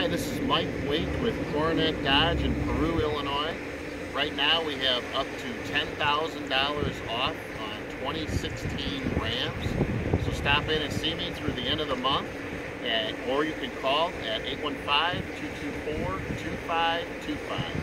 Hi, this is Mike Waite with Coronet Dodge in Peru, Illinois. Right now we have up to $10,000 off on 2016 Rams. So stop in and see me through the end of the month, and, or you can call at 815-224-2525.